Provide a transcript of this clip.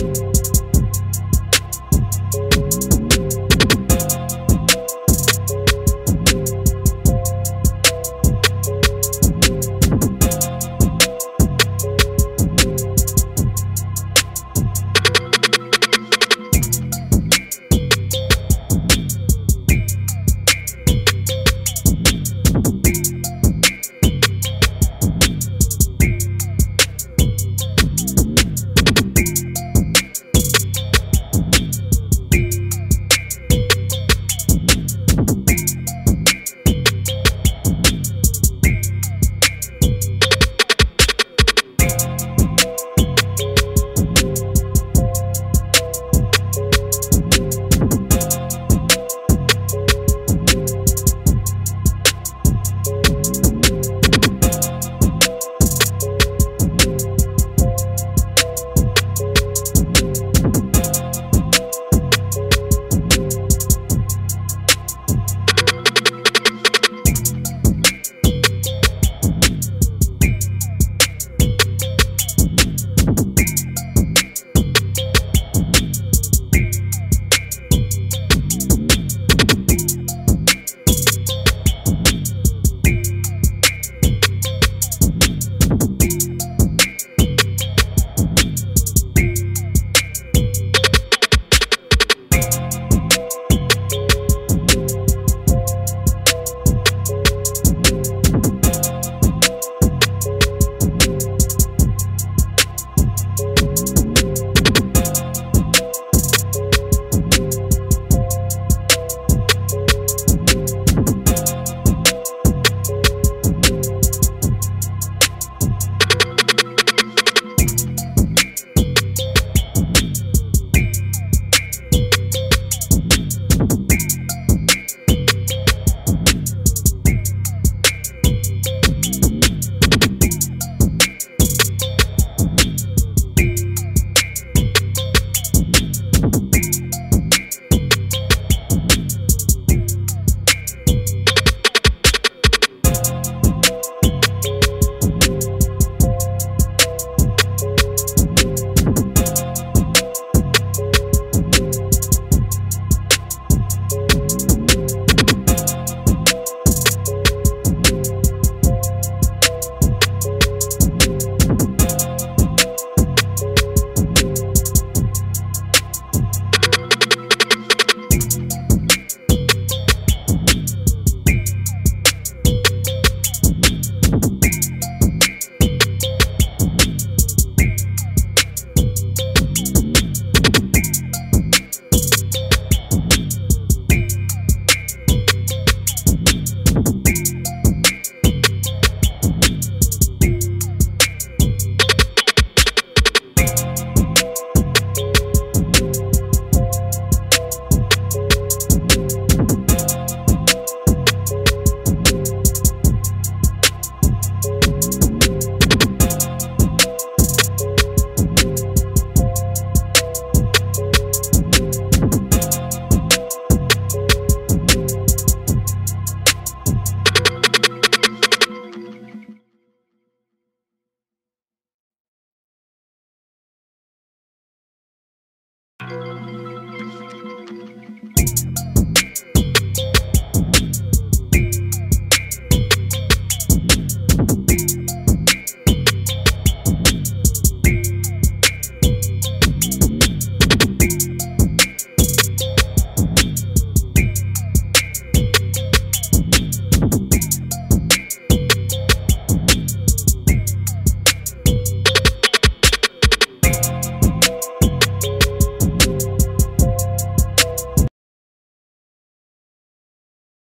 you